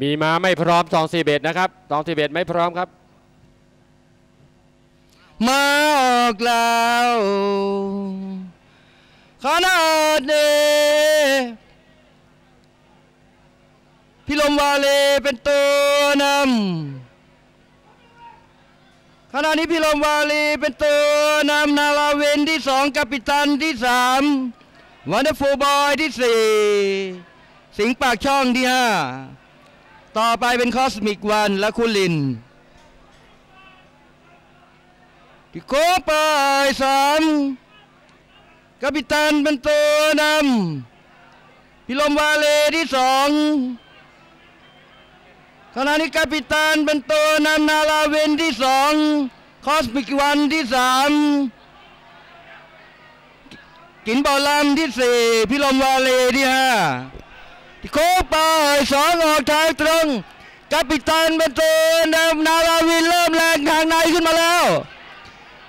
มีมาไม่พร้อมสองสี่เบ็ดนะครับสองสี่เบ็ดไม่พร้อมครับ มาออกแล้วขนาดนี้พี่ลมวาเลเป็นตัวนำขณะนี้พี่ลมวาลีเป็นตัวนำนาลาเวนที่สองกัปตันที่สามวันเดอร์ฟูบอยที่สี่สิงปากช่องที่ห้า ต่อไปเป็นคอสมิกวันและคุณลินที่โคไปสามกัปตันเป็นตัวนำพี่ลมวาเลที่สองขณะนี้กัปตันเป็นตัวนำนาลาเวนที่สองคอสมิกวันที่สามกินบอลลัมที่สี่พี่ลมวาเลที่ห้า โคไปสองออกทางตรงกัปตันเป็นตัวนำนาลาวินเริ่มแรงทางในขึ้นมาแล้ว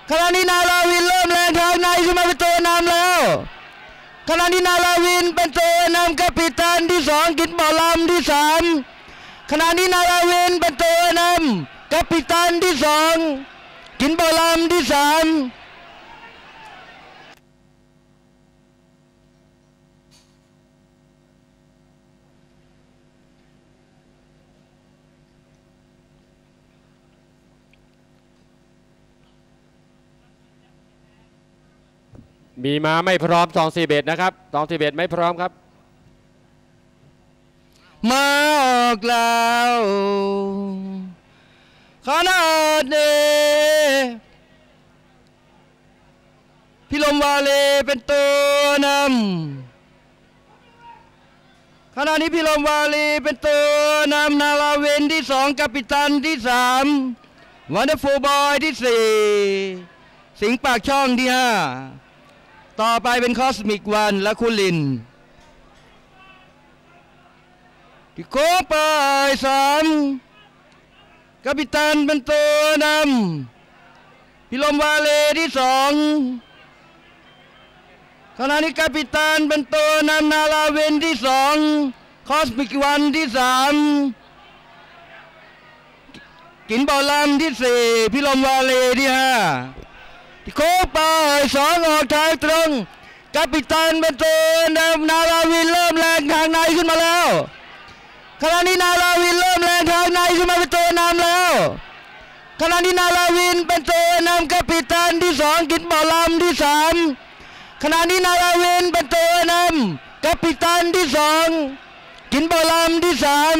ขณะนี้นาลาวินเริ่มแรงทางในขึ้นมาเป็นตัวนำแล้วขณะนี้นาลาวินเป็นตัวนำกัปตันที่สองกินบอลลัมที่สามขณะนี้นาลาวินเป็นตัวนำกัปตันที่สองกินบอลลัมที่สาม มีมาไม่พร้อมสองสี่เบ็ดนะครับสองสี่เบ็ดไม่พร้อมครับ มาออกแล้วขณะนี้พี่ลมวาเลเป็นตัวนำขณะนี้พี่ลมวาลีเป็นตัวนำนาลาเวนที่สองกัปตันที่สามวันเดอร์ฟูบอยที่สี่สิงปากช่องที่ห้า ต่อไปเป็นคอสมิกวันและคุณลินที่โคไปสามกัปตันเป็นตัวนำพี่ลมวาเลที่สองขณะนี้กัปตันเป็นตัวนำนาลาเวนที่สองคอสมิกวันที่สามกินบอลลัมที่สี่พี่ลมวาเลที่ห้า โคไปสองออกทางตรงกัปตันเป็นตัวนำนาลาวินเริ่มแรงทางในขึ้นมาแล้วขณะนี้นาลาวินเริ่มแรงทางในขึ้นมาเป็นตัวนำแล้วขณะนี้นาลาวินเป็นตัวนำกัปตันที่สองกินบอลลัมที่สามขณะนี้นาลาวินเป็นตัวนำกัปตันที่สองกินบอลลัมที่สาม